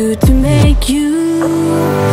do to make you